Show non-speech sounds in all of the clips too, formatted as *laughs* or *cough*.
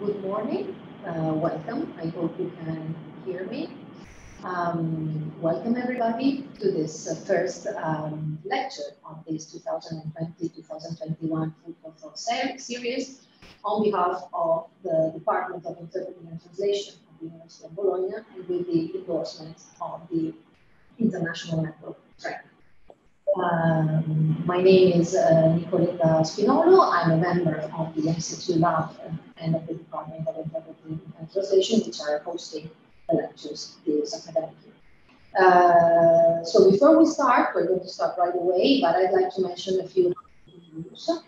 good morning. Uh, welcome. I hope you can hear me. Um, welcome everybody to this uh, first um, lecture on this 2020-2021 Food Thought series on behalf of the Department of Interpreting and Translation of the University of Bologna and with the endorsement of the International Network TREC. Um, my name is uh, Nicoletta Spinolo. I'm a member of the MC2 Lab and of the Department of Interpreting and Translation, which are hosting the lectures this academic year. Uh, so before we start, we're going to start right away, but I'd like to mention a few rules.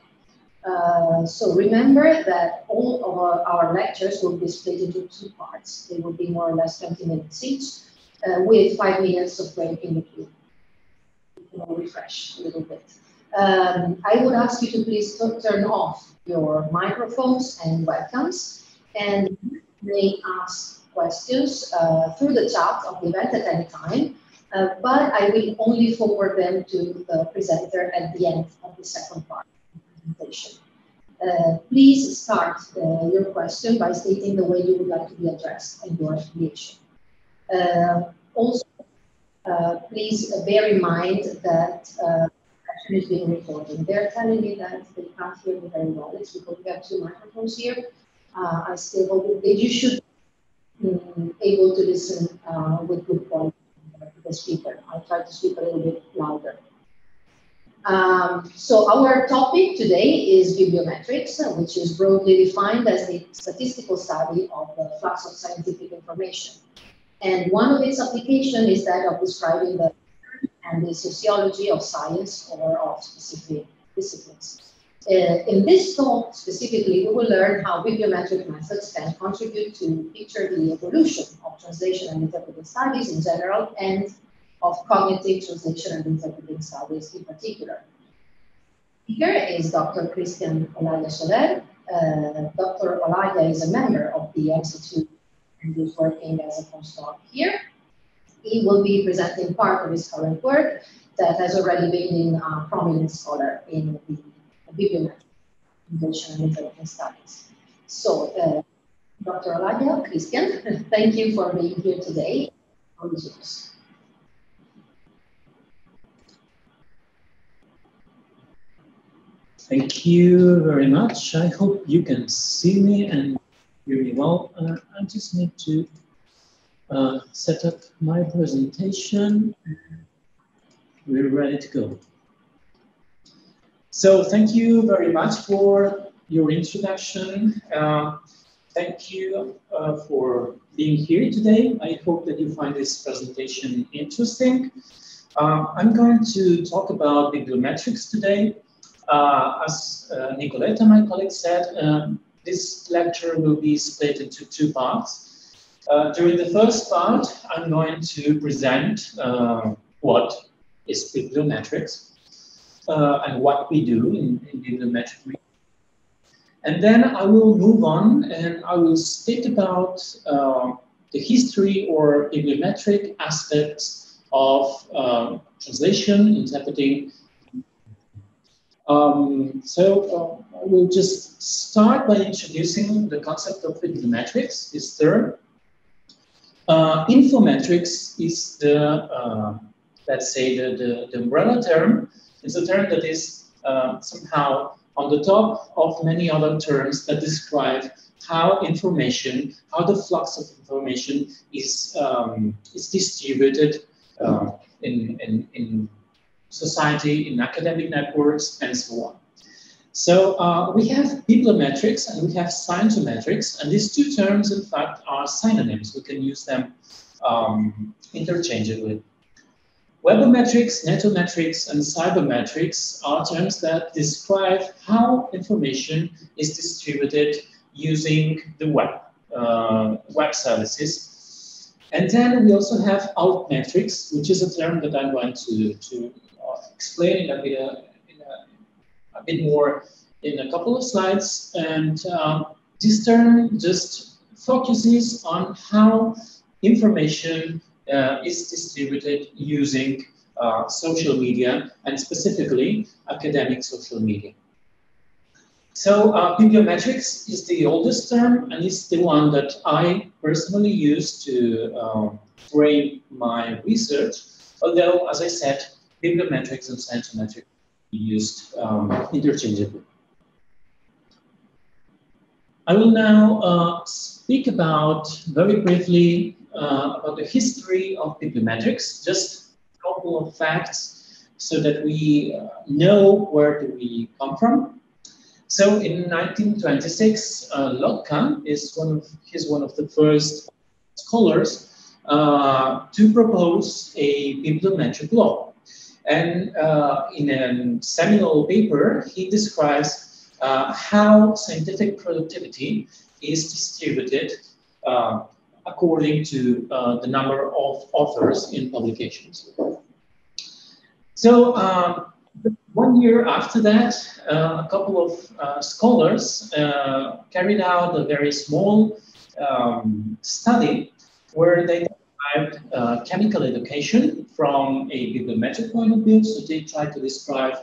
Uh, so remember that all of our, our, lectures will be split into two parts. They will be more or less 20 minutes each, uh, with five minutes of break in between you know, refresh a little bit. Um, I would ask you to please turn off your microphones and webcams and may ask questions uh, through the chat of the event at any time, uh, but I will only forward them to the presenter at the end of the second part of the presentation. Uh, please start uh, your question by stating the way you would like to be addressed and your affiliation. Uh, also, uh, please bear in mind that uh, session is being recorded. They're telling me that they can't hear me very well. It's because we have two microphones here. Uh, I still hope that you should be um, able to listen uh, with good quality to the speaker. I'll try to speak a little bit louder. Um, so our topic today is bibliometrics, which is broadly defined as the statistical study of the flux of scientific information. And one of its application is that of describing the and the sociology of science or of specific disciplines. Uh, in this talk specifically, we will learn how bibliometric methods can contribute to picture the evolution of translation and interpreting studies in general and of cognitive translation and interpreting studies in particular. Here is Dr. Christian Olalla Soler. Uh, Dr. Olalla is a member of the MC2 and is working as a postdoc here. He will be presenting part of his current work that has already been in a prominent scholar in the bibliometric Invention and Intelligence Studies. So, uh, Dr. Olalla, Christian, *laughs* thank you for being here today. Thank you very much. I hope you can see me and very well. Uh, I just need to uh, set up my presentation. We're ready to go. So thank you very much for your introduction. Uh, thank you uh, for being here today. I hope that you find this presentation interesting. Uh, I'm going to talk about bibliometrics today. Uh, as Nicoletta, my colleague, said, um, this lecture will be split into two parts. Uh, during the first part, I'm going to present uh, what is bibliometrics uh, and what we do in, in bibliometric and then I will move on and I will speak about uh, the history or bibliometric aspects of um, translation, interpreting, um, so uh, I will just start by introducing the concept of bibliometrics, this term. Uh, informetrics is the, uh, let's say, the, the, the, umbrella term. It's a term that is uh, somehow on the top of many other terms that describe how information, how the flux of information is, um, is distributed uh, in, in, in society, in academic networks, and so on. So uh, we have bibliometrics and we have scientometrics, and these two terms, in fact, are synonyms. We can use them um, interchangeably. Webometrics, netometrics, and cybermetrics are terms that describe how information is distributed using the web, uh, web services. And then we also have altmetrics, which is a term that I'm going to, to explain a bit, uh, in a, a, bit more in a couple of slides. And um, this term just focuses on how information uh, is distributed using uh, social media and specifically academic social media. So uh, bibliometrics is the oldest term and it's the one that I personally use to uh, frame my research. Although, as I said, bibliometrics and scientometrics used um, interchangeably. I will now uh, speak about, very briefly, uh, about the history of bibliometrics, just a couple of facts so that we uh, know where do we come from. So in 1926, uh, Lotka is one of, he's one of the first scholars uh, to propose a bibliometric law. And uh, in a seminal paper, he describes uh, how scientific productivity is distributed uh, according to uh, the number of authors in publications. So um, one year after that, uh, a couple of uh, scholars carried out a very small um, study where they described chemical education from a bibliometric point of view. So they tried to describe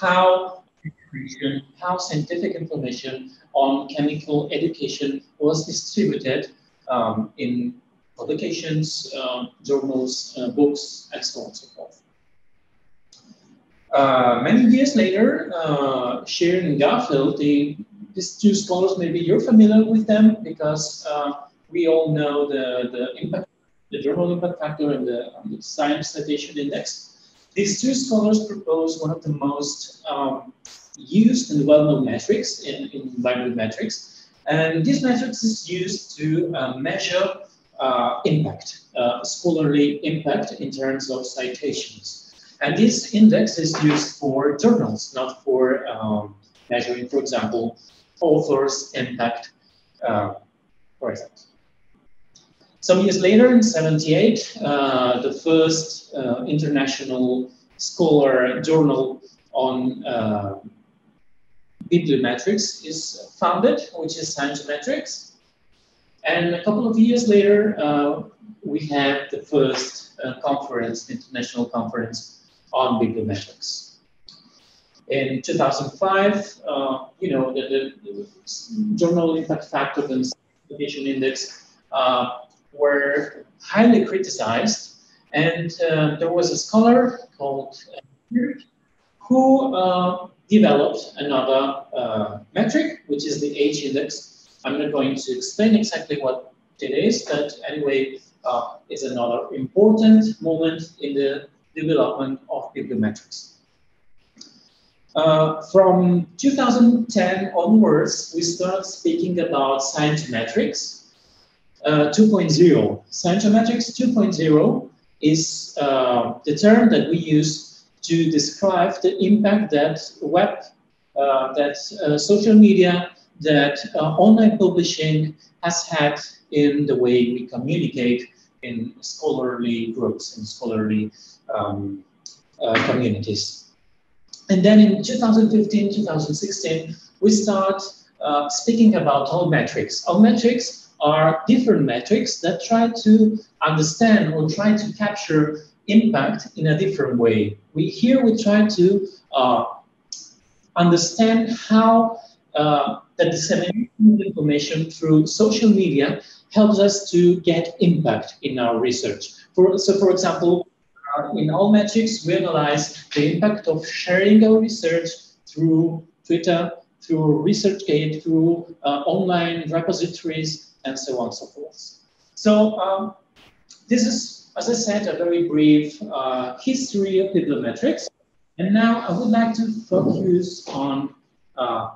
how information, how scientific information on chemical education was distributed um, in publications, uh, journals, uh, books, and so on and so forth. Uh, many years later, uh, Shearing and Garfield, the, these two scholars, maybe you're familiar with them because uh, we all know the, the impact, the journal impact factor and the, the science citation index. These two scholars propose one of the most um, used and well-known metrics in, in metrics. And this metrics is used to uh, measure uh, impact, uh, scholarly impact in terms of citations. And this index is used for journals, not for um, measuring, for example, authors' impact, uh, for example. Some years later, in 78, uh, the first uh, international scholar journal on bibliometrics is founded, which is Scientometrics. And a couple of years later, uh, we had the first uh, conference, international conference on bibliometrics. In 2005, uh, you know, the, the, the, journal impact factor and citation index uh, were highly criticized. And uh, there was a scholar called uh, who developed another uh, metric, which is the H index. I'm not going to explain exactly what it is, but anyway, uh, it's another important moment in the development of bibliometrics. Uh, from 2010 onwards, we start speaking about scientometrics uh, 2.0. Scientometrics 2.0 is uh, the term that we use to describe the impact that web, uh, that uh, social media, that uh, online publishing has had in the way we communicate in scholarly groups and scholarly um, communities. And then in 2015, 2016, we start speaking about altmetrics. All metrics are different metrics that try to understand or try to capture impact in a different way. We here we try to uh, understand how uh, the dissemination of information through social media helps us to get impact in our research. For, so, for example, uh, in altmetrics, we analyze the impact of sharing our research through Twitter, through ResearchGate, through uh, online repositories, and so on and so forth. So um, this is as I said, a very brief uh, history of bibliometrics. And now I would like to focus on, uh,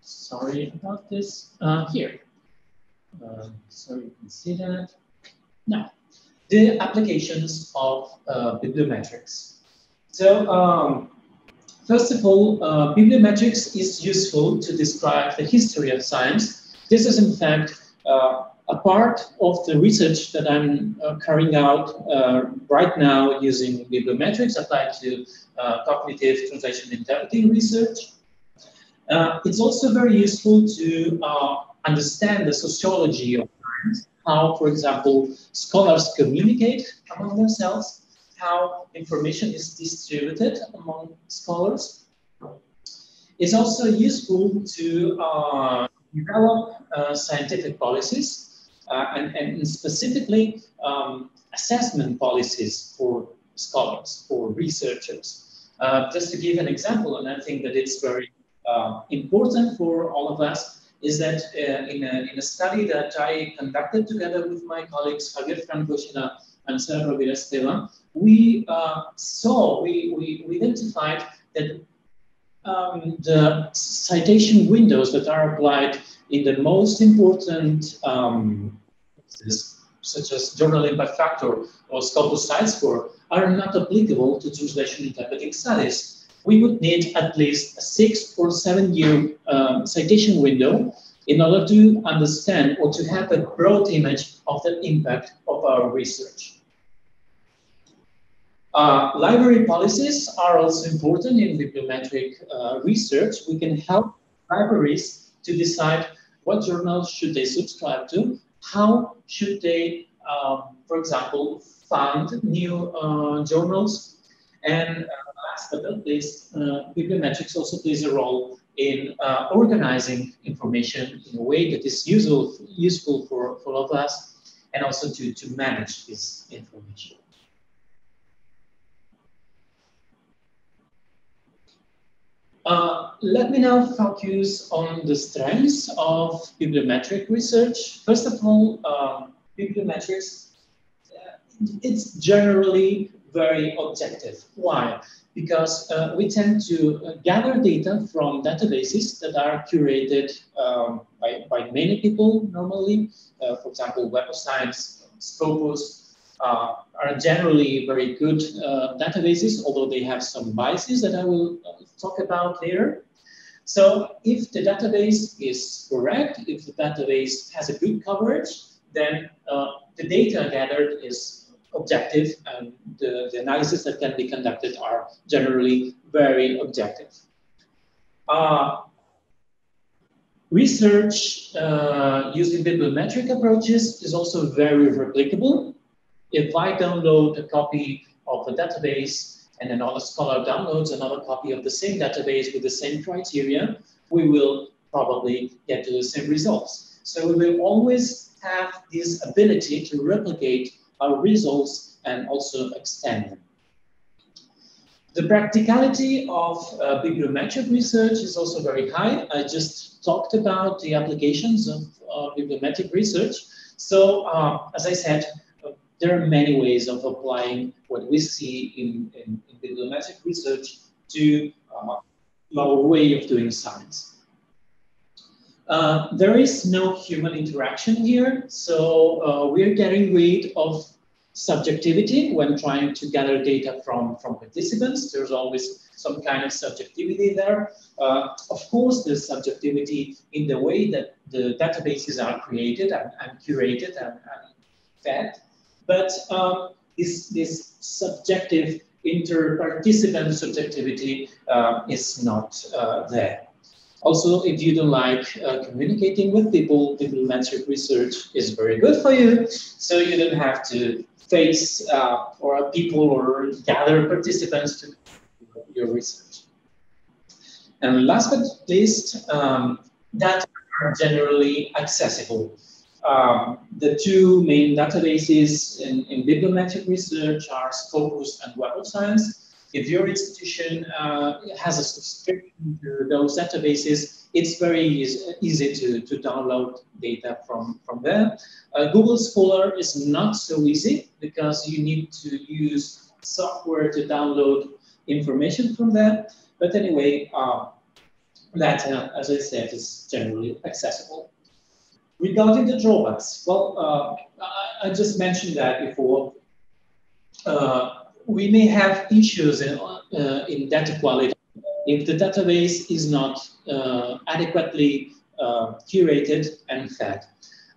sorry about this, uh, here. Uh, so you can see that. Now, the applications of uh, bibliometrics. So, um, first of all, uh, bibliometrics is useful to describe the history of science. This is, in fact, a part of the research that I'm uh, carrying out uh, right now using bibliometrics applied to uh, cognitive translation interpreting research. Uh, it's also very useful to uh, understand the sociology of science, how, for example, scholars communicate among themselves, how information is distributed among scholars. It's also useful to uh, develop uh, scientific policies uh, and, and specifically um, assessment policies for scholars, for researchers. Uh, just to give an example, and I think that it's very uh, important for all of us, is that uh, in, a, in a study that I conducted together with my colleagues Javier Franco Aixelá and Sara Rovira Esteban, we uh, saw, we, we, we identified that um, the citation windows that are applied in the most important um, such as journal impact factor or Scopus score, are not applicable to translation interpreting studies. We would need at least a six or seven year um, citation window in order to understand or to have a broad image of the impact of our research. Uh, library policies are also important in bibliometric uh, research. We can help libraries to decide what journals should they subscribe to, how should they, um, for example, fund new uh, journals, and uh, last but not least, uh, bibliometrics also plays a role in organizing information in a way that is useful, useful for, for all of us, and also to, to manage this information. Uh, let me now focus on the strengths of bibliometric research. First of all, uh, bibliometrics, uh, it's generally very objective. Why? Because uh, we tend to uh, gather data from databases that are curated um, by, by many people normally. for example, Web of Science, Scopus, uh, are generally very good uh, databases, although they have some biases that I will uh, talk about later. So if the database is correct, if the database has a good coverage, then uh, the data gathered is objective and the, the, analysis that can be conducted are generally very objective. Uh, research uh, using bibliometric approaches is also very replicable if I download a copy of a database and another scholar downloads another copy of the same database with the same criteria, we will probably get to the same results. So we will always have this ability to replicate our results and also extend them. The practicality of uh, bibliometric research is also very high. I just talked about the applications of uh, bibliometric research. So, uh, as I said, there are many ways of applying what we see in, in, in bibliometric research to uh, our way of doing science. Uh, there is no human interaction here, so uh, we're getting rid of subjectivity when trying to gather data from, from participants. There's always some kind of subjectivity there. Uh, of course, there's subjectivity in the way that the databases are created and, and curated and, and fed but um, this, this subjective inter-participant subjectivity uh, is not uh, there. Also, if you don't like uh, communicating with people, bibliometric research is very good for you. So you don't have to face uh, or people or gather participants to your research. And last but not least, um, data are generally accessible. Um, the two main databases in, in, bibliometric research are Scopus and Web of Science. If your institution uh, has a subscription to those databases, it's very easy, easy to, to download data from, from there. Uh, Google Scholar is not so easy because you need to use software to download information from there. But anyway, uh, that, as I said, is generally accessible. Regarding the drawbacks, well, uh, I, I, just mentioned that before. Uh, we may have issues in, uh, in data quality if the database is not uh, adequately uh, curated and fed.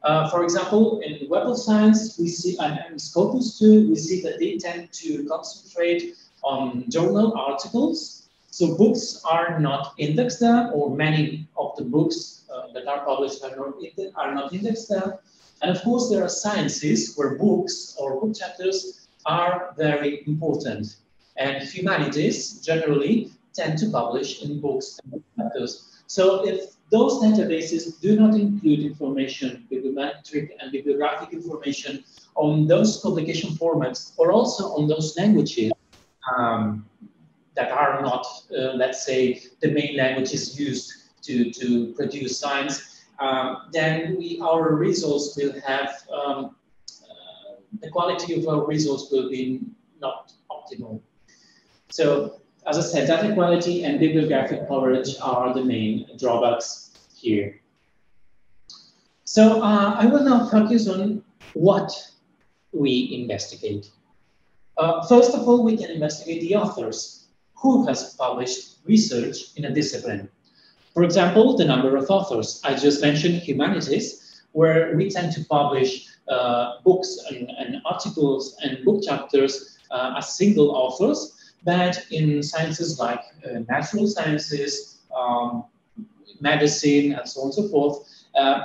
Uh, for example, in Web of Science, we see, and, and Scopus too, we see that they tend to concentrate on journal articles. So books are not indexed there, or many of the books uh, that are published are not, are not indexed there. And of course, there are sciences where books or book chapters are very important. And humanities, generally, tend to publish in books and book chapters. So if those databases do not include information, bibliometric and bibliographic information on those publication formats or also on those languages um, that are not, uh, let's say, the main languages used to, to produce science, um, then we, our results will have, um, uh, the quality of our results will be not optimal. So as I said, data quality and bibliographic coverage are the main drawbacks here. So uh, I will now focus on what we investigate. Uh, first of all, we can investigate the authors who has published research in a discipline. For example, the number of authors. I just mentioned humanities, where we tend to publish uh, books and, and, articles and book chapters uh, as single authors, but in sciences like uh, natural sciences, um, medicine, and so on and so forth, uh,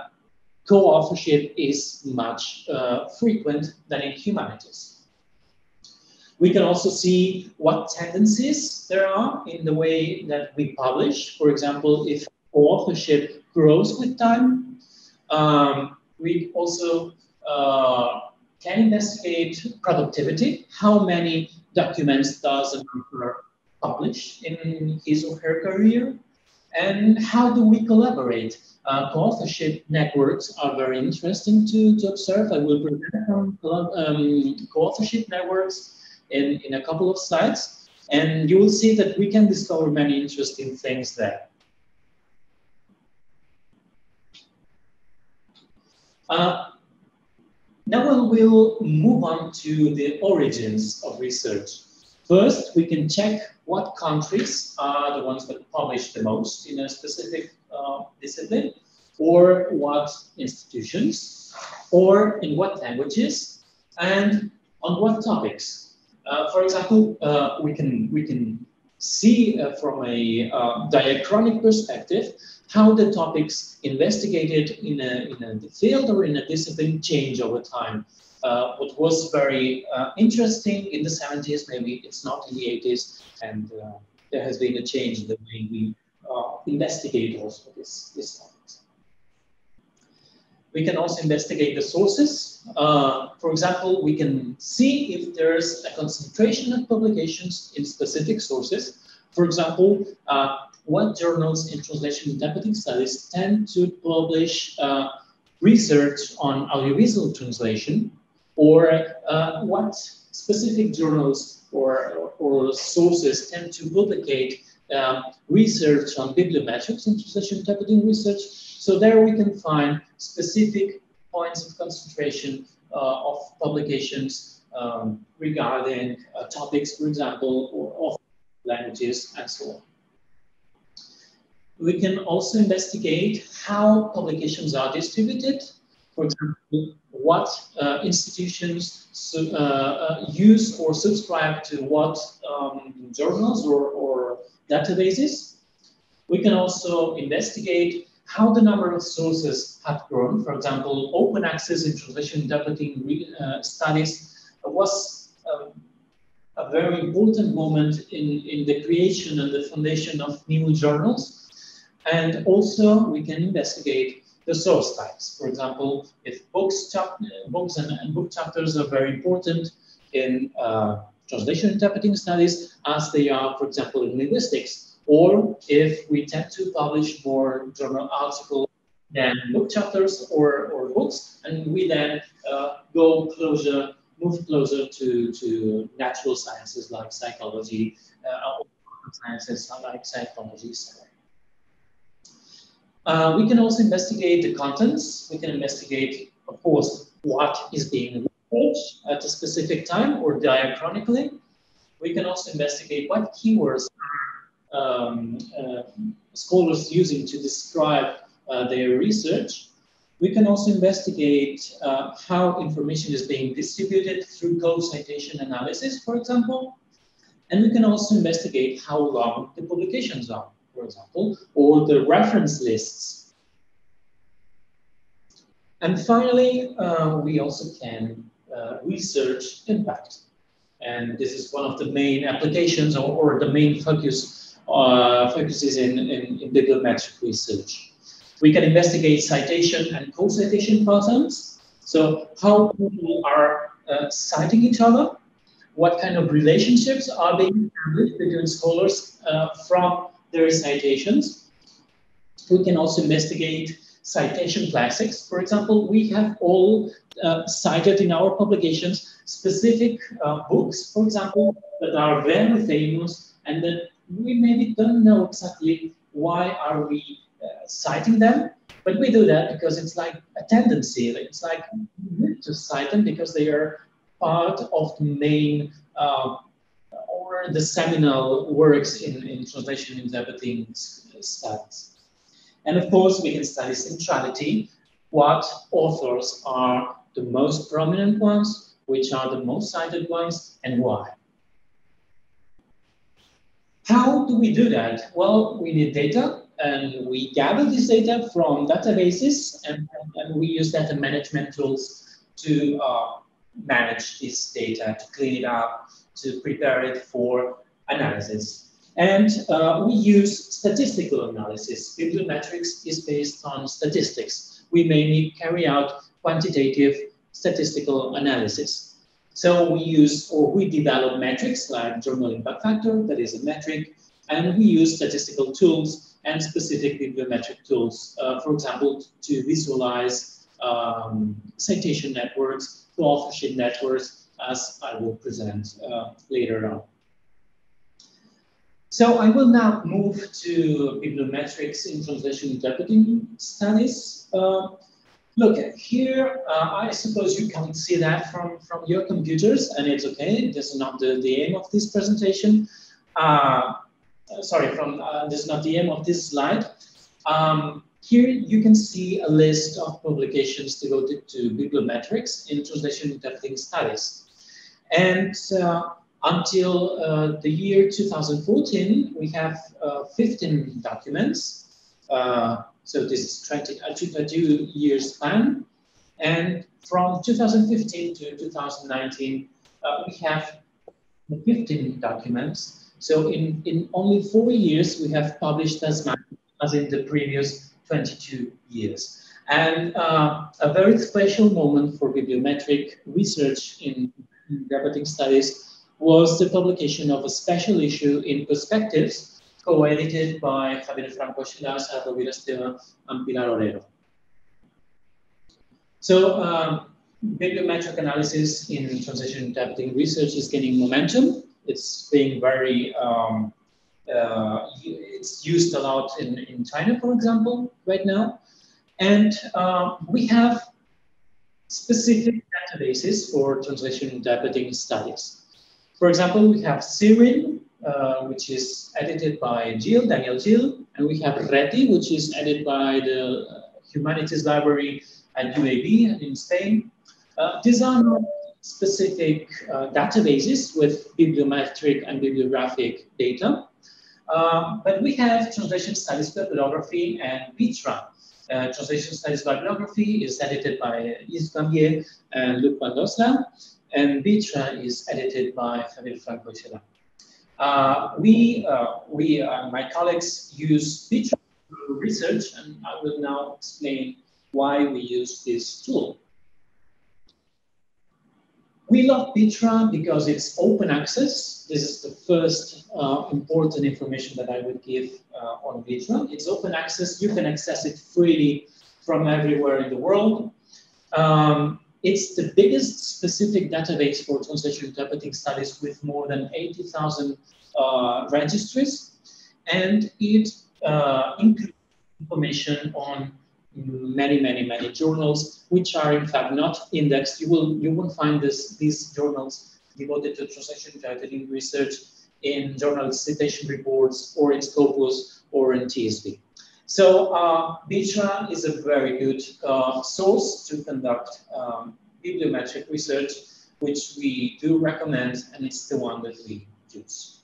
co-authorship is much uh, frequent than in humanities. We can also see what tendencies there are in the way that we publish. For example, if co-authorship grows with time, um, we also uh, can investigate productivity, how many documents does an author publish in his or her career, and how do we collaborate? Uh, co-authorship networks are very interesting to, to observe. I will present some um, co-authorship networks in, in a couple of slides, and you will see that we can discover many interesting things there. Uh, now we will move on to the origins of research. First, we can check what countries are the ones that publish the most in a specific uh, discipline, or what institutions, or in what languages, and on what topics. Uh, for example, uh, we can we can see uh, from a uh, diachronic perspective how the topics investigated in a, in a field or in a discipline change over time. Uh, what was very interesting in the 70s, maybe it's not in the 80s, and there has been a change in the way we investigate also this, this topics. We can also investigate the sources. Uh, for example, we can see if there's a concentration of publications in specific sources. For example, uh, what journals in translation interpreting studies tend to publish uh, research on audiovisual translation, or uh, what specific journals or, or, or, sources tend to publicate um, research on bibliometrics in translation interpreting research. So there we can find specific points of concentration uh, of publications um, regarding uh, topics, for example, or of languages and so on. We can also investigate how publications are distributed. For example, what uh, institutions uh, uh, use or subscribe to what um, journals or, or databases. We can also investigate how the number of sources have grown. For example, open access in translation interpreting uh, studies was um, a very important moment in, in the creation and the foundation of new journals. And also we can investigate the source types. For example, if books, books and, and, book chapters are very important in uh, translation interpreting studies as they are, for example, in linguistics, or if we tend to publish more journal articles than book chapters or, or books, and we then uh, go closer, move closer to, to natural sciences like psychology, uh, sciences like psychology, uh, we can also investigate the contents. We can investigate, of course, what is being researched at a specific time or diachronically. We can also investigate what keywords are um, uh, scholars using to describe uh, their research. We can also investigate uh, how information is being distributed through co-citation analysis, for example. And we can also investigate how long the publications are for example, or the reference lists. And finally, uh, we also can uh, research impact. And this is one of the main applications or, or the main focus uh, focuses in, in, in bibliometric research. We can investigate citation and co-citation patterns. So how people are uh, citing each other, what kind of relationships are being established between scholars uh, from their citations. We can also investigate citation classics. For example, we have all uh, cited in our publications specific uh, books, for example, that are very famous and that we maybe don't know exactly why are we uh, citing them, but we do that because it's like a tendency. It's like to cite them because they are part of the main uh, or the seminal works in, in translation interpreting studies. And of course, we can study centrality, what authors are the most prominent ones, which are the most cited ones, and why. How do we do that? Well, we need data, and we gather this data from databases, and, and we use data management tools to uh, manage this data, to clean it up, to prepare it for analysis. And uh, we use statistical analysis. Bibliometrics is based on statistics. We mainly carry out quantitative statistical analysis. So we use or we develop metrics like journal impact factor, that is a metric, and we use statistical tools and specific bibliometric tools, uh, for example, to visualize um, citation networks, co authorship networks, as I will present uh, later on. So I will now move to bibliometrics in translation interpreting studies. Uh, look, here, uh, I suppose you can see that from, from your computers, and it's okay. This is not the, the aim of this presentation. Uh, sorry, from uh, this is not the aim of this slide. Um, here you can see a list of publications devoted to bibliometrics in translation interpreting studies. And uh, until uh, the year 2014, we have uh, 15 documents. Uh, so this is 20, uh, 22 years span. And from 2015 to 2019, uh, we have 15 documents. So in, in only four years, we have published as much as in the previous 22 years. And uh, a very special moment for bibliometric research in interpreting studies was the publication of a special issue in Perspectives, co-edited by Javier Franco Aixelá, Rovira Esteban, and Pilar Orero. So um, bibliometric analysis in translation interpreting research is gaining momentum. It's being very, um, uh, it's used a lot in, in China, for example, right now. And uh, we have specific databases for translation interpreting studies. For example, we have CIRIN, uh, which is edited by Gile, Daniel Gile, and we have RETI, which is edited by the uh, Humanities Library at UAB in Spain. Uh, these are not specific uh, databases with bibliometric and bibliographic data, uh, but we have translation studies bibliography and BITRA, uh, translation studies bibliography is edited by Yves Gambier and Luc van Doorslaer, and BITRA is edited by Javier Franco Aixelá. Uh, we, uh, we uh, my colleagues use BITRA research, and I will now explain why we use this tool. We love BITRA because it's open access. This is the first uh, important information that I would give uh, on BITRA. It's open access. You can access it freely from everywhere in the world. Um, it's the biggest specific database for translation interpreting studies with more than 80,000 uh, registries. And it uh, includes information on many, many, many journals, which are in fact not indexed. You will you won't find this, these journals devoted to translation interpreting research in journal citation reports or in Scopus or in TSB. So uh, is a very good uh, source to conduct um, bibliometric research, which we do recommend, and it's the one that we use.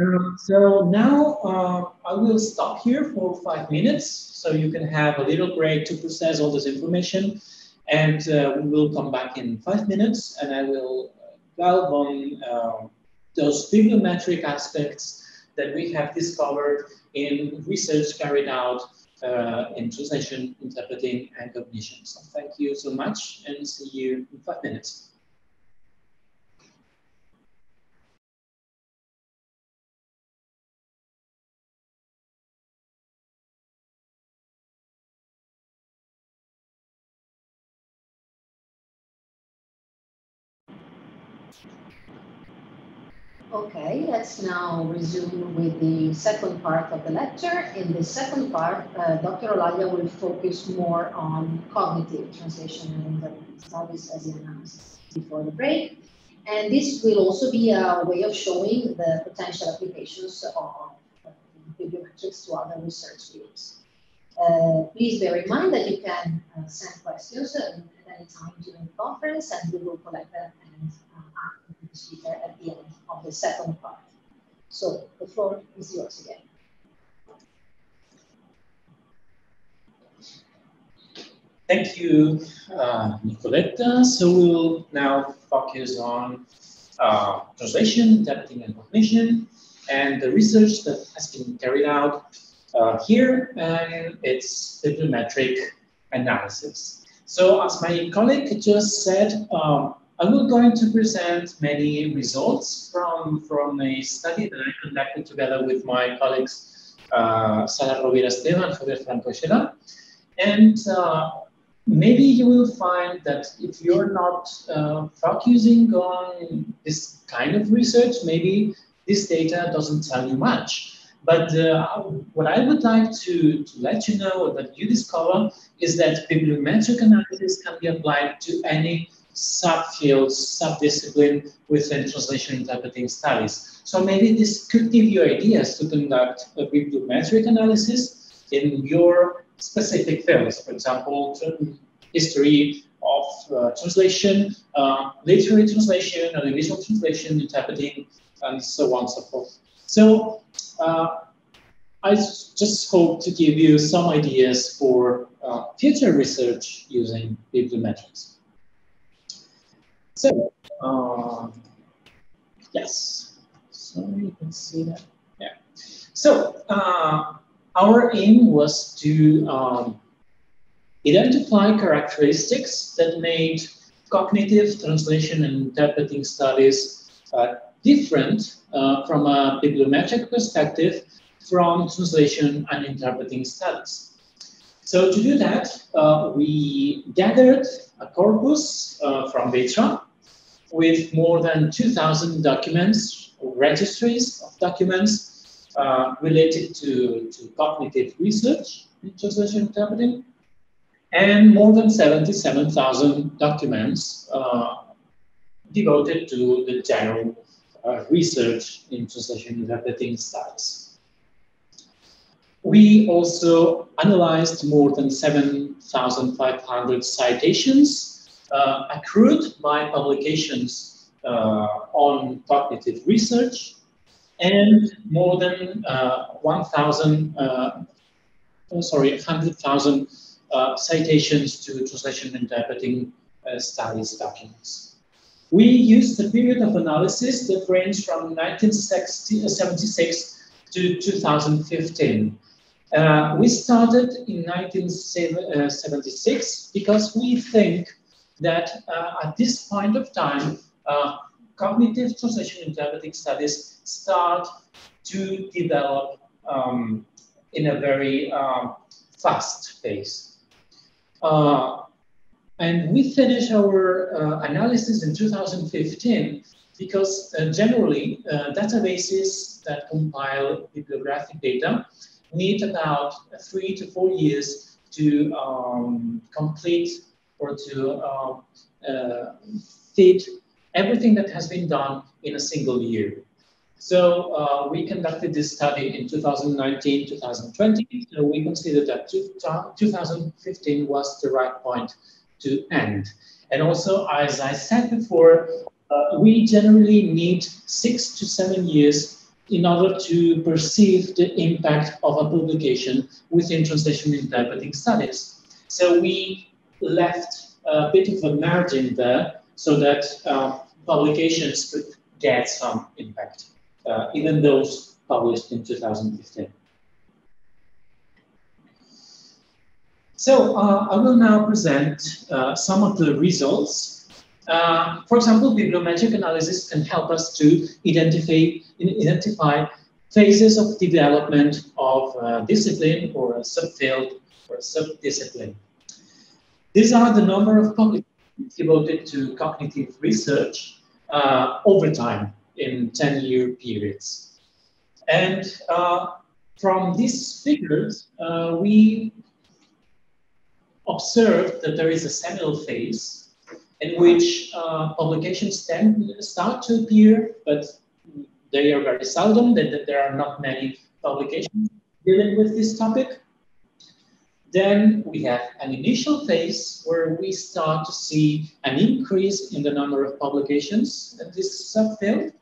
Um, so now uh, I will stop here for five minutes so you can have a little break to process all this information. And uh, we will come back in five minutes and I will delve on uh, those bibliometric aspects that we have discovered in research carried out uh, in translation, interpreting, and cognition. So thank you so much and see you in five minutes. Okay, let's now resume with the second part of the lecture. In the second part, uh, Dr. Olalla will focus more on cognitive translation and studies as he announced before the break. And this will also be a way of showing the potential applications of bibliometrics to other research fields. Uh, please bear in mind that you can uh, send questions at any time during the conference and we will collect them and speaker at the end of the second part. So the floor is yours again. Thank you, uh, Nicoletta. So we'll now focus on uh, translation, adapting and cognition, and the research that has been carried out uh, here, and its bibliometric analysis. So as my colleague just said, um, I will going to present many results from, from a study that I conducted together with my colleagues, uh, Sara Rovira Esteban and Javier Franco And uh, maybe you will find that if you're not uh, focusing on this kind of research, maybe this data doesn't tell you much. But uh, what I would like to, to let you know that you discover is that bibliometric analysis can be applied to any subfield, subdiscipline within translation interpreting studies. So maybe this could give you ideas to conduct a bibliometric analysis in your specific fields. For example, history of uh, translation, uh, literary translation, audiovisual translation, interpreting, and so on and so forth. So uh, I just hope to give you some ideas for uh, future research using bibliometrics. So, uh, yes, so you can see that. Yeah. So, uh, our aim was to um, identify characteristics that made cognitive translation and interpreting studies uh, different uh, from a bibliometric perspective from translation and interpreting studies. So to do that, uh, we gathered a corpus uh, from BITRA with more than 2,000 documents, registries of documents uh, related to, to cognitive research in translation interpreting, and more than 77,000 documents uh, devoted to the general uh, research in translation interpreting studies. We also analyzed more than 7,500 citations uh, accrued by publications uh, on cognitive research and more than uh, 1,000, uh, oh, sorry, 100,000 uh, citations to translation and interpreting studies documents. We used a period of analysis that ranged from 1976 to 2015. Uh, we started in 1976 because we think that uh, at this point of time, uh, cognitive translation interpreting studies start to develop um, in a very um, fast pace. Uh, and we finished our uh, analysis in 2015 because uh, generally databases that compile bibliographic data need about three to four years to um, complete or to uh, uh, fit everything that has been done in a single year. So uh, we conducted this study in 2019, 2020. So we considered that 2015 was the right point to end. And also, as I said before, uh, we generally need six to seven years in order to perceive the impact of a publication within translation interpreting studies. So we left a bit of a margin there so that uh, publications could get some impact, uh, even those published in 2015. So uh, I will now present uh, some of the results. Uh, for example, bibliometric analysis can help us to identify, identify phases of development of a discipline or a subfield or a subdiscipline. These are the number of publications devoted to cognitive research uh, over time in 10-year periods. And uh, from these figures, uh, we observed that there is a seminal phase in which uh, publications tend start to appear, but they are very seldom, that, there are not many publications dealing with this topic. Then we have an initial phase where we start to see an increase in the number of publications in this subfield,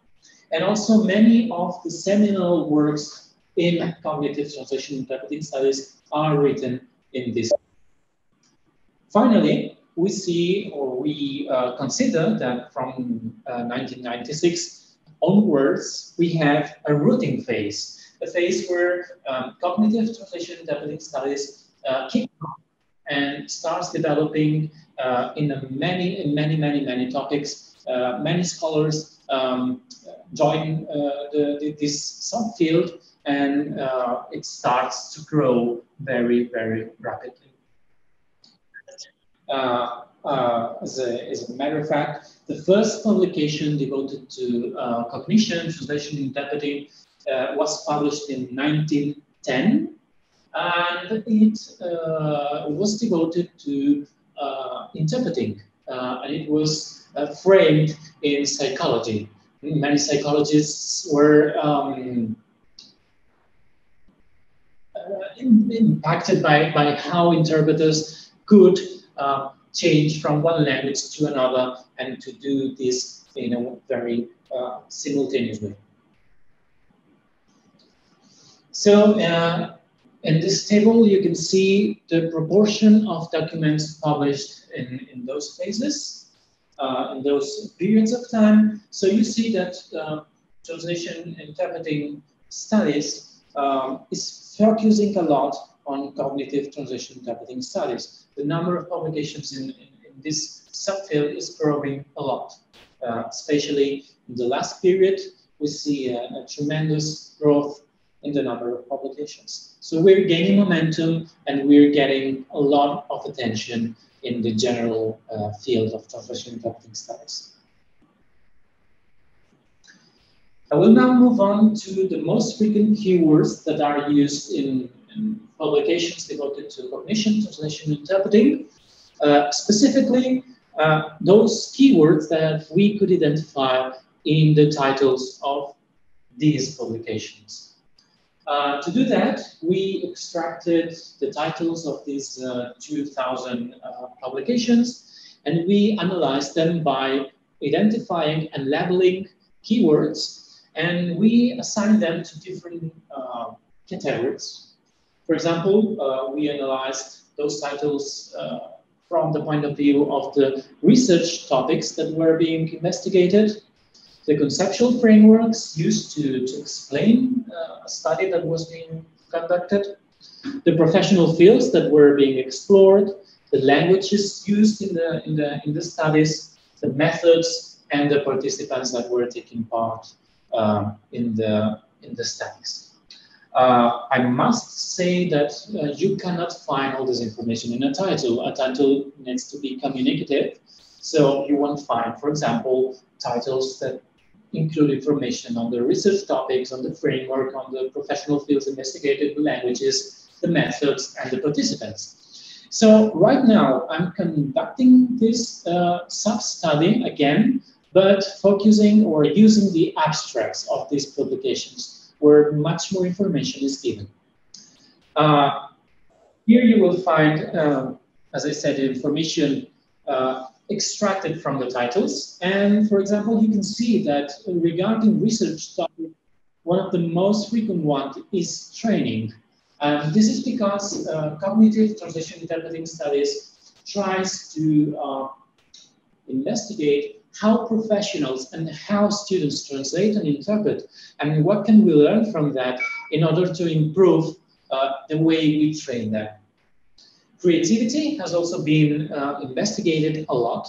and also many of the seminal works in cognitive translation interpreting studies are written in this. Finally, we see or we uh, consider that from uh, 1996 onwards, we have a rooting phase, a phase where um, cognitive translation interpreting studies uh, off and starts developing uh, in many, many, many, many topics. Uh, many scholars um, join uh, the, the, this subfield and it starts to grow very, very rapidly. Uh, uh, as, a, as, a, matter of fact, the first publication devoted to uh, cognition, translation, interpreting was published in 1910, and it was devoted to interpreting, and it was framed in psychology. Many psychologists were um, impacted by, by how interpreters could uh, change from one language to another and to do this in a very uh, simultaneous way. So uh, in this table, you can see the proportion of documents published in, in those phases, uh, in those periods of time. So you see that uh, translation interpreting studies um, is focusing a lot on cognitive translation interpreting studies. The number of publications in, in, in this subfield is growing a lot, uh, especially in the last period, we see a, a, tremendous growth in the number of publications. So we're gaining momentum and we're getting a lot of attention in the general uh, field of translation interpreting studies. I will now move on to the most frequent keywords that are used in and publications devoted to cognition, translation, interpreting. Uh, specifically, uh, those keywords that we could identify in the titles of these publications. Uh, to do that, we extracted the titles of these uh, 2,000 uh, publications and we analyzed them by identifying and labeling keywords and we assigned them to different uh, categories. For example, uh, we analyzed those titles from the point of view of the research topics that were being investigated, the conceptual frameworks used to, to explain uh, a study that was being conducted, the professional fields that were being explored, the languages used in the, in the, in the studies, the methods, and the participants that were taking part um, in, the, in the studies. Uh, I must say that uh, you cannot find all this information in a title. A title needs to be communicative. So you won't find, for example, titles that include information on the research topics, on the framework, on the professional fields investigated, the languages, the methods, and the participants. So right now, I'm conducting this uh, sub-study again, but focusing or using the abstracts of these publications where much more information is given. Uh, here you will find, uh, as I said, information uh, extracted from the titles. And for example, you can see that regarding research topic, one of the most frequent ones is training. And this is because uh, cognitive translation interpreting studies tries to uh, investigate how professionals and how students translate and interpret, and what can we learn from that in order to improve uh, the way we train them. Creativity has also been uh, investigated a lot.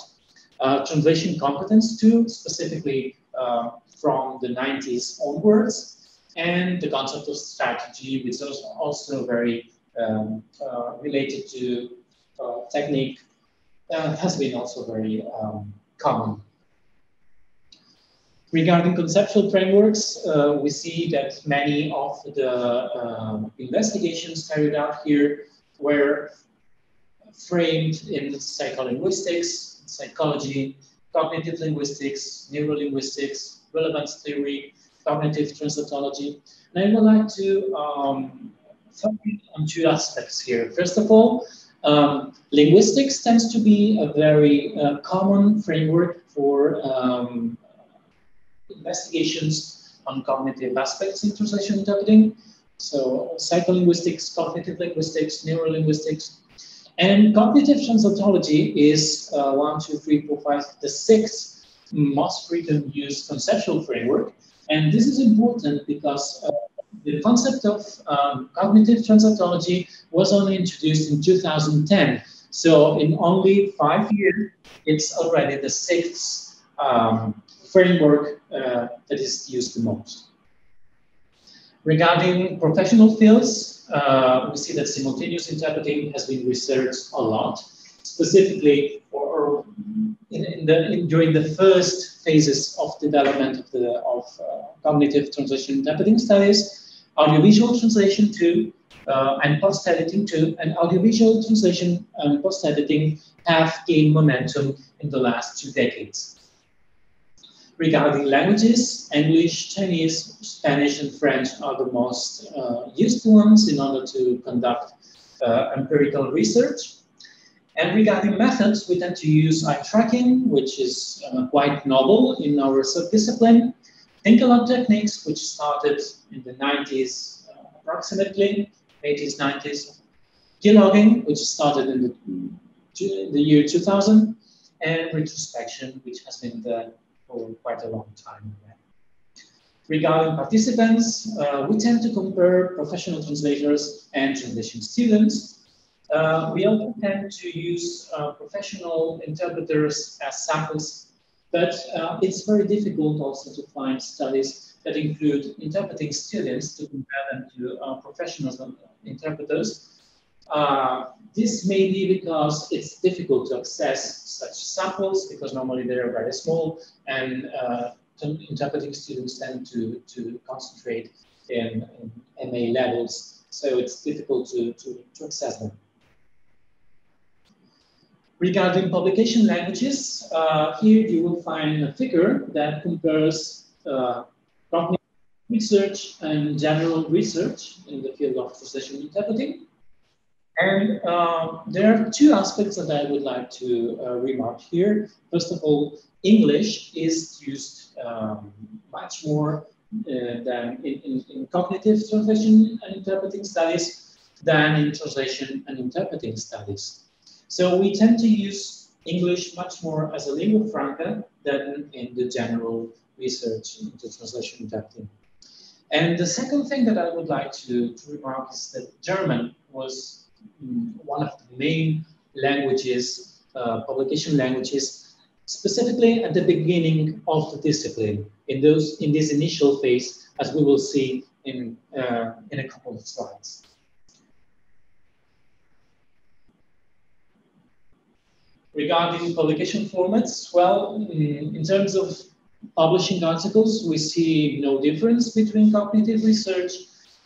Uh, translation competence too, specifically uh, from the 90s onwards, and the concept of strategy, which is also very um, uh, related to uh, technique, has been also very um, common. Regarding conceptual frameworks, uh, we see that many of the um, investigations carried out here were framed in psycholinguistics, psychology, cognitive linguistics, neurolinguistics, relevance theory, cognitive translatology. And I would like to um, focus on two aspects here. First of all, um, linguistics tends to be a very uh, common framework for um, investigations on cognitive aspects in translation interpreting. So psycholinguistics, cognitive linguistics, neurolinguistics, and cognitive translatology is uh, one, two, three, four, five, the sixth most frequently used conceptual framework. And this is important because uh, the concept of um, cognitive translatology was only introduced in 2010. So in only five years, it's already the sixth um, framework uh, that is used the most. Regarding professional fields, uh, we see that simultaneous interpreting has been researched a lot, specifically or in, in the, in, during the first phases of development of, the, of uh, cognitive translation interpreting studies, audiovisual translation too, uh, and post-editing too, and audiovisual translation and post-editing have gained momentum in the last two decades regarding languages, English, Chinese, Spanish, and French are the most uh, used ones in order to conduct uh, empirical research. And regarding methods, we tend to use eye tracking, which is uh, quite novel in our subdiscipline. Think-along techniques, which started in the 90s uh, approximately, 80s, 90s. Keylogging, which started in the, the year 2000. And retrospection, which has been the for quite a long time. Regarding participants, uh, we tend to compare professional translators and translation students. Uh, we also tend to use uh, professional interpreters as samples, but uh, it's very difficult also to find studies that include interpreting students to compare them to uh, professional interpreters. Uh, this may be because it's difficult to access such samples because normally they're very small and uh, interpreting students tend to, to concentrate in, in MA levels, so it's difficult to, to, to access them. Regarding publication languages, uh, here you will find a figure that compares uh, research and general research in the field of translation interpreting. And uh, there are two aspects that I would like to uh, remark here. First of all, English is used um, much more uh, than in, in, in, cognitive translation and interpreting studies than in translation and interpreting studies. So we tend to use English much more as a lingua franca than in the general research into translation interpreting. And the second thing that I would like to, to remark is that German was one of the main languages, uh, publication languages, specifically at the beginning of the discipline, in those in this initial phase, as we will see in uh, in a couple of slides. Regarding publication formats, well, in, in terms of publishing articles, we see no difference between cognitive research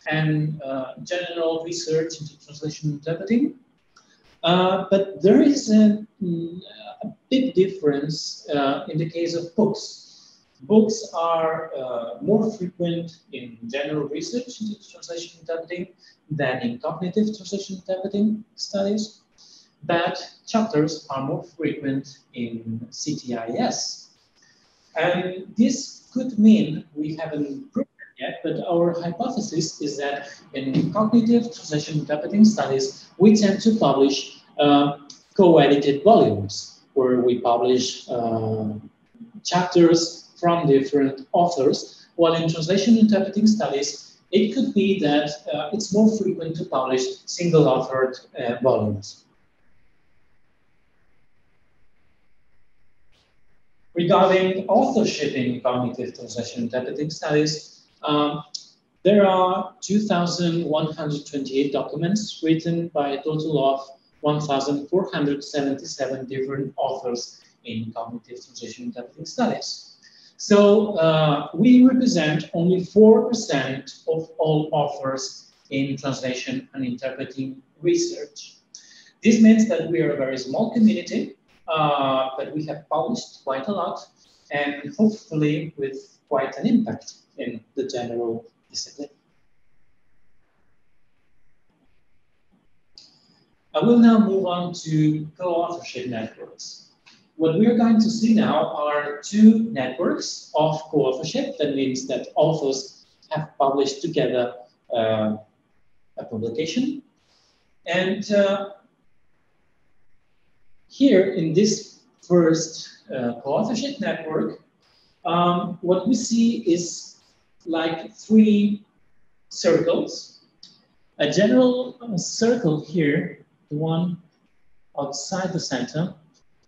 and uh, general research into translation interpreting. Uh, but there is a, a big difference uh, in the case of books. Books are uh, more frequent in general research into translation interpreting than in cognitive translation interpreting studies, but chapters are more frequent in CTIS. And this could mean we have an improvement yet, but our hypothesis is that in cognitive translation interpreting studies, we tend to publish uh, co-edited volumes where we publish uh, chapters from different authors, while in translation interpreting studies, it could be that uh, it's more frequent to publish single authored uh, volumes. Regarding authorship in cognitive translation interpreting studies, um, there are 2,128 documents written by a total of 1,477 different authors in cognitive translation interpreting studies. So uh, we represent only 4% of all authors in translation and interpreting research. This means that we are a very small community, uh, but we have published quite a lot and hopefully with quite an impact in the general discipline. I will now move on to co-authorship networks. What we're going to see now are two networks of co-authorship. That means that authors have published together uh, a publication. And uh, here in this first uh, co-authorship network, um, what we see is like three circles. A general uh, circle here, the one outside the center,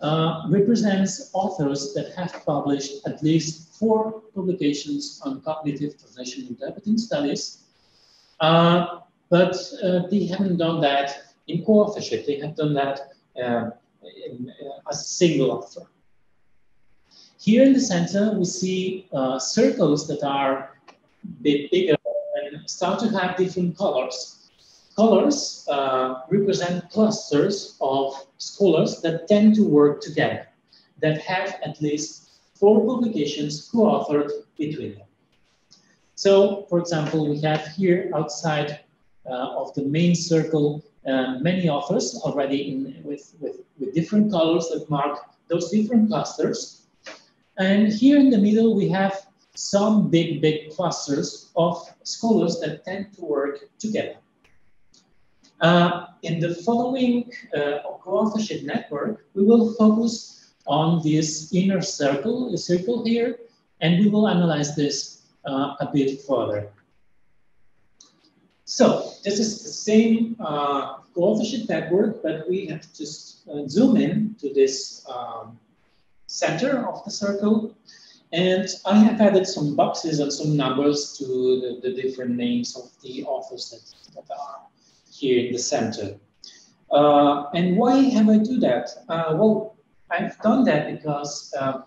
uh, represents authors that have published at least four publications on cognitive translation interpreting studies, uh, but uh, they haven't done that in co-authorship. They have done that uh, in, uh, as a single author. Here in the center, we see circles that are bit bigger and start to have different colors Colors uh, represent clusters of scholars that tend to work together, that have at least four publications co-authored between them. So, for example, we have here outside uh, of the main circle uh, many authors already in, with, with, with different colors that mark those different clusters. And here in the middle, we have some big, big clusters of scholars that tend to work together. Uh, in the following uh, co-authorship network, we will focus on this inner circle, circle here, and we will analyze this uh, a bit further. So this is the same uh, co-authorship network, but we have to uh, zoom in to this um, center of the circle. And I have added some boxes and some numbers to the, the different names of the authors that, that are here in the center. Uh, and why have I do that? Uh, well, I've done that because uh,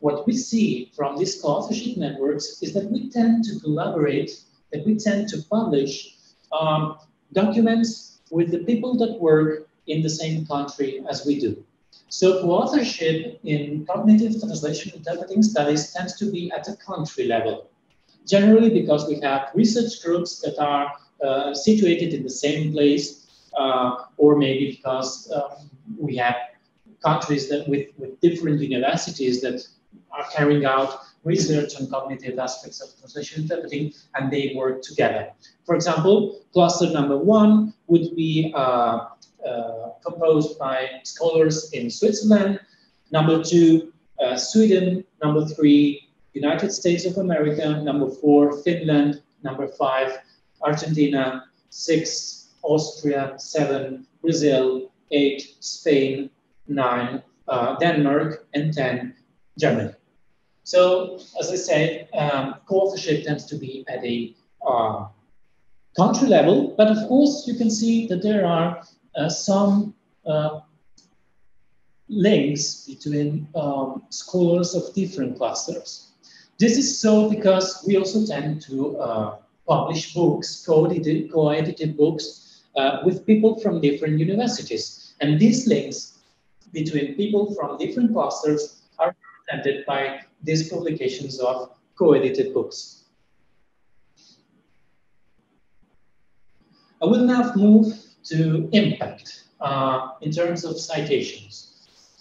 what we see from these co-authorship networks is that we tend to collaborate, that we tend to publish um, documents with the people that work in the same country as we do. So co-authorship in cognitive translation interpreting studies tends to be at a country level. Generally because we have research groups that are uh, situated in the same place, uh, or maybe because um, we have countries that with, with different universities that are carrying out research on cognitive aspects of translation interpreting, and they work together. For example, cluster number one would be uh, composed by scholars in Switzerland, number two, uh, Sweden, number three, United States of America, number four, Finland, number five, Argentina, six, Austria, seven, Brazil, eight, Spain, nine, uh, Denmark, and 10, Germany. So, as I said, um, co-authorship tends to be at a uh, country level, but of course you can see that there are uh, some uh, links between um, scholars of different clusters. This is so because we also tend to uh, publish books, co-edited, co-edited books uh, with people from different universities. And these links between people from different clusters are represented by these publications of co-edited books. I will now move to impact uh, in terms of citations.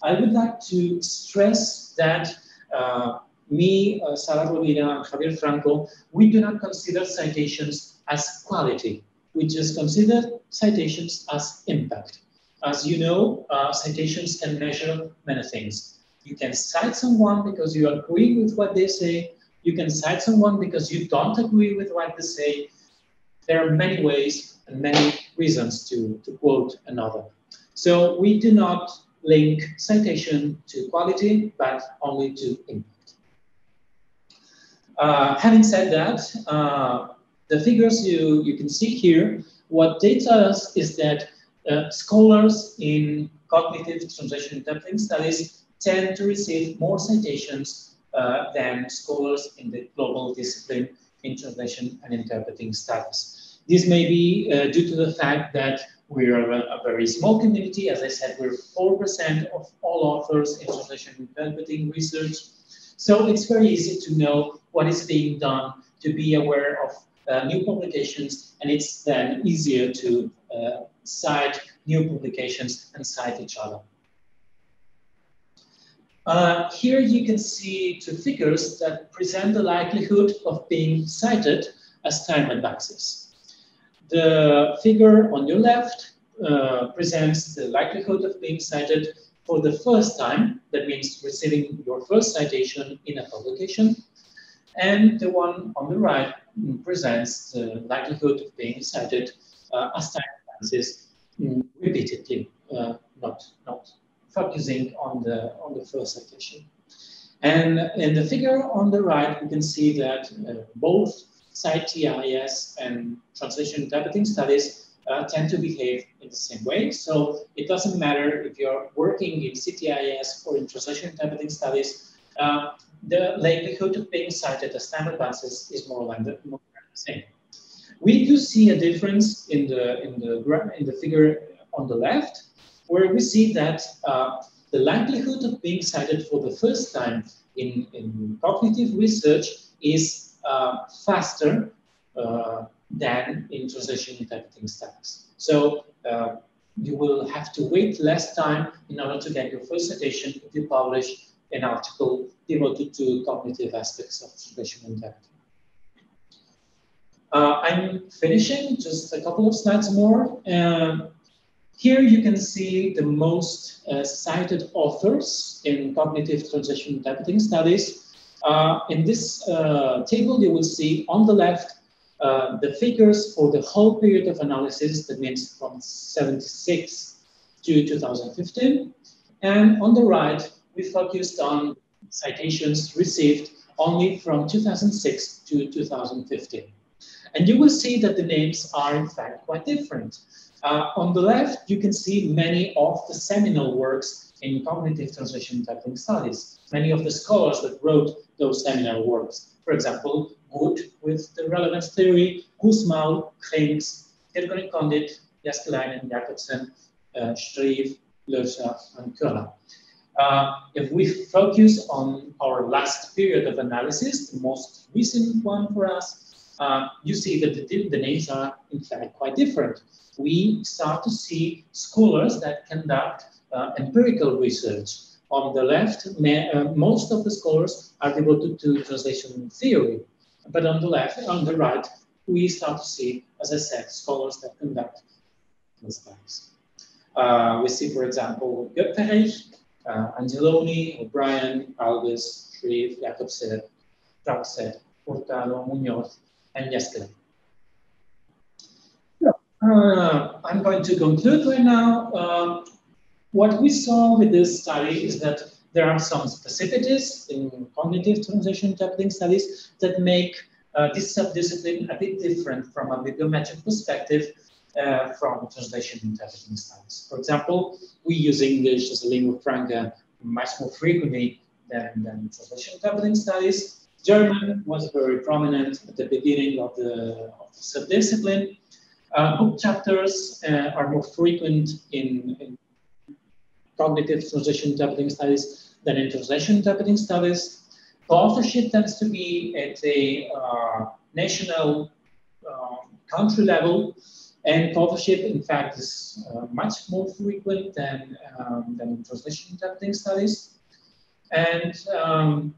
I would like to stress that uh, me, uh, Sara Rovira, and Javier Franco, we do not consider citations as quality. We just consider citations as impact. As you know, uh, citations can measure many things. You can cite someone because you agree with what they say. You can cite someone because you don't agree with what they say. There are many ways and many reasons to, to quote another. So we do not link citation to quality, but only to impact. Uh, having said that, uh, the figures you, you can see here, what they tell us is that uh, scholars in cognitive translation interpreting studies tend to receive more citations uh, than scholars in the global discipline in translation and interpreting studies. This may be uh, due to the fact that we are a, a, very small community. As I said, we're 4% of all authors in translation and interpreting research. So it's very easy to know what is being done, to be aware of uh, new publications, and it's then easier to uh, cite new publications and cite each other. Uh, here you can see two figures that present the likelihood of being cited as time advances. The figure on your left uh, presents the likelihood of being cited for the first time, that means receiving your first citation in a publication, and the one on the right presents the likelihood of being cited uh, as time advances mm, repeatedly, uh, not, not focusing on the, on the first citation. And in the figure on the right, we can see that uh, both CTIS and translation interpreting studies uh, tend to behave in the same way. So it doesn't matter if you're working in CTIS or in translation interpreting studies, uh, the likelihood of being cited as time advances is more or less the, more the same. We do see a difference in the in the in the figure on the left, where we see that uh, the likelihood of being cited for the first time in, in cognitive research is uh, faster uh, than in translation interpreting studies. So uh, you will have to wait less time in order to get your first citation if you publish an article devoted to cognitive aspects of translation interpreting. Uh, I'm finishing, just a couple of slides more. Um, here you can see the most uh, cited authors in cognitive translation interpreting studies. Uh, in this uh, table, you will see on the left uh, the figures for the whole period of analysis, that means from 76 to 2015. And on the right, we focused on citations received only from 2006 to 2015. And you will see that the names are in fact quite different. Uh, on the left, you can see many of the seminal works in cognitive translation typing studies, many of the scholars that wrote those seminal works. For example, Gutt with the relevance theory, Kussmaul, Krings, Hirschkondit, Jääskeläinen, Jakobsen, uh, Streiff, Lörscher, and Köhler. Uh, if we focus on our last period of analysis, the most recent one for us, uh, you see that the, the names are in fact quite different we start to see scholars that conduct uh, empirical research. On the left, uh, most of the scholars are devoted to translation theory, but on the left, on the right, we start to see, as I said, scholars that conduct studies. Uh, we see, for example, Göpferich, uh, Angelone, O'Brien, Alves, Shreve, Jakobsen, Dragsted, Hurtado, Muñoz, and Jääskeläinen. Uh, I'm going to conclude right now. Um, what we saw with this study is that there are some specificities in cognitive translation interpreting studies that make uh, this subdiscipline a bit different from a bibliometric perspective uh, from translation interpreting studies. For example, we use English as a lingua franca much more frequently than, than translation interpreting studies. German was very prominent at the beginning of the, of the subdiscipline. Uh, book chapters uh, are more frequent in, in, cognitive translation interpreting studies than in translation interpreting studies. authorship tends to be at a uh, national um, country level, and co-authorship, in fact, is uh, much more frequent than, um, than translation interpreting studies. And um,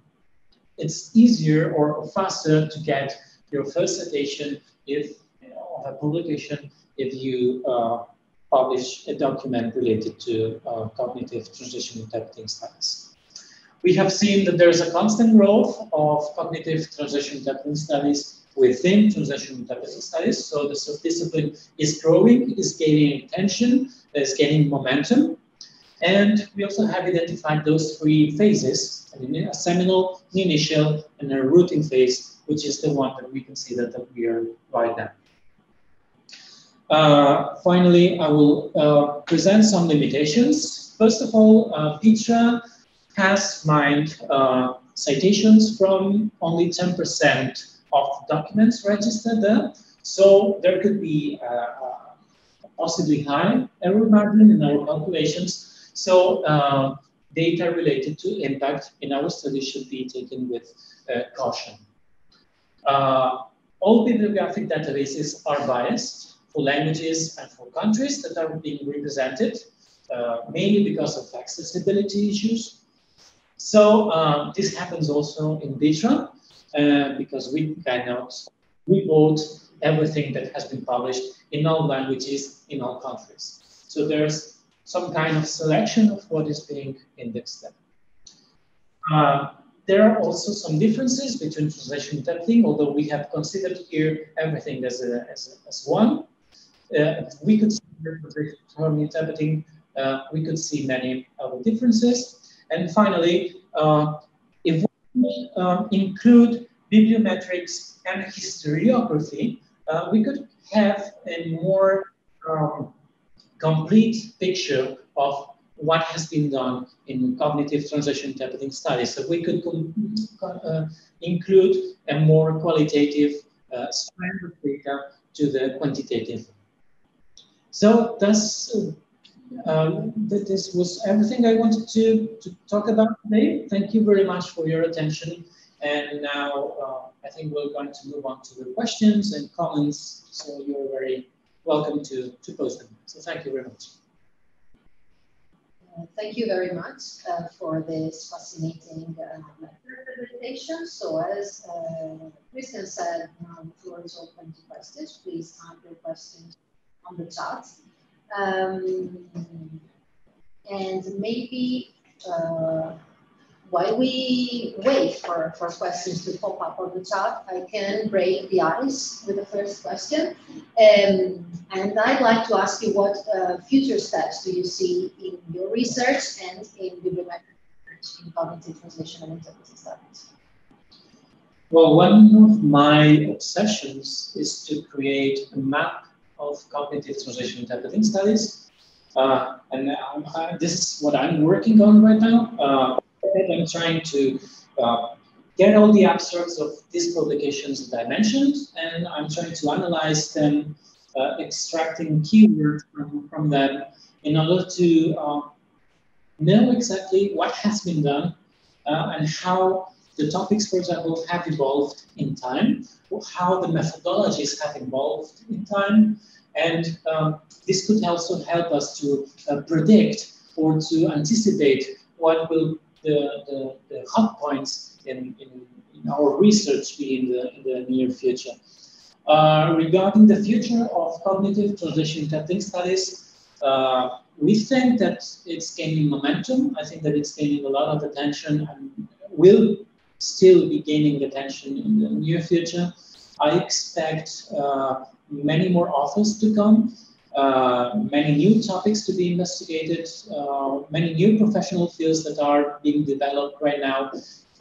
it's easier or faster to get your first citation if of a publication if you uh, publish a document related to uh, cognitive translation interpreting studies. we have seen that there's a constant growth of cognitive translation interpreting studies within translation interpreting studies. So the subdiscipline is growing, is gaining attention, is gaining momentum. And we also have identified those three phases, a seminal, an initial, and a rooting phase, which is the one that we consider that we are right now. Uh, finally, I will uh, present some limitations. First of all, uh, BITRA has mined uh, citations from only 10% of documents registered there. So there could be uh, possibly high error margin in our calculations. So uh, data related to impact in our study should be taken with uh, caution. Uh, all bibliographic databases are biased for languages and for countries that are being represented, uh, mainly because of accessibility issues. So uh, this happens also in BITRA. Uh, because we cannot report everything that has been published in all languages in all countries. So there's some kind of selection of what is being indexed there. Uh, there are also some differences between translation and interpreting, although we have considered here everything as, a, as, a, as one. Uh, we could see term interpreting, uh, we could see many differences. And finally, uh, if um, include bibliometrics and historiography, we could have a more um, complete picture of what has been done in cognitive translation interpreting studies. So we could uh, include a more qualitative uh, strand of data to the quantitative. So that's um, this was everything I wanted to, to talk about today. Thank you very much for your attention. And now uh, I think we're going to move on to the questions and comments. So you're very welcome to, to post them. So thank you very much. Uh, thank you very much uh, for this fascinating uh, presentation. So as uh, Christian said, the floor is open to questions. Please type your questions on the chat. Um, and maybe uh, while we wait for, for questions to pop up on the chat, I can break the ice with the first question. Um, and I'd like to ask you what uh, future steps do you see in your research and in bibliometric research in cognitive translation and interpretive studies? Well, one of my obsessions is to create a map of cognitive translation interpreting studies. Uh, and uh, this is what I'm working on right now. Uh, I'm trying to uh, get all the abstracts of these publications that I mentioned, and I'm trying to analyze them, uh, extracting keywords from, from them in order to uh, know exactly what has been done and how the topics, for example, have evolved in time, how the methodologies have evolved in time, and um, this could also help us to uh, predict or to anticipate what will the, the, the hot points in, in, in, our research be in the, in the near future. Uh, regarding the future of cognitive translation testing studies, uh, we think that it's gaining momentum. I think that it's gaining a lot of attention and will still be gaining attention in the near future. I expect uh, many more authors to come, uh, many new topics to be investigated, uh, many new professional fields that are being developed right now.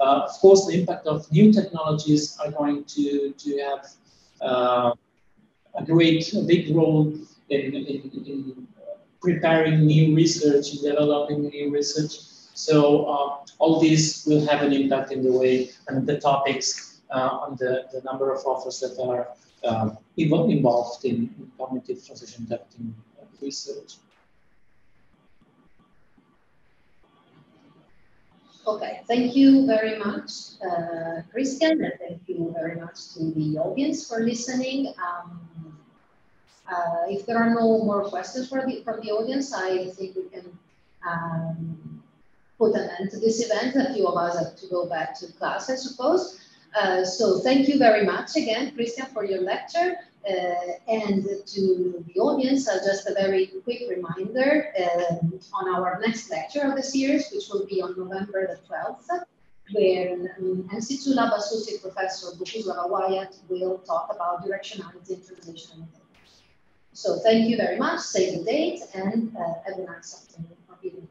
Uh, of course, the impact of new technologies are going to, to have uh, a great, a big role in, in, in, preparing new research developing new research. So uh, all these will have an impact in the way and the topics uh, on the, the number of authors that are uh, involved in, in cognitive translation testing research. Okay, thank you very much, uh, Christian, and thank you very much to the audience for listening. Um, uh, if there are no more questions for the, from the audience, I think we can um, put an end to this event. A few of us have to go back to class, I suppose. Uh, so thank you very much again, Christian, for your lecture. Uh, and to the audience, uh, just a very quick reminder um, on our next lecture of the series, which will be on November the 12th, where um, MC2 Lab Associate Professor Boguslava Whyatt will talk about directionality and translation. So thank you very much, save the date, and uh, have a nice afternoon or evening.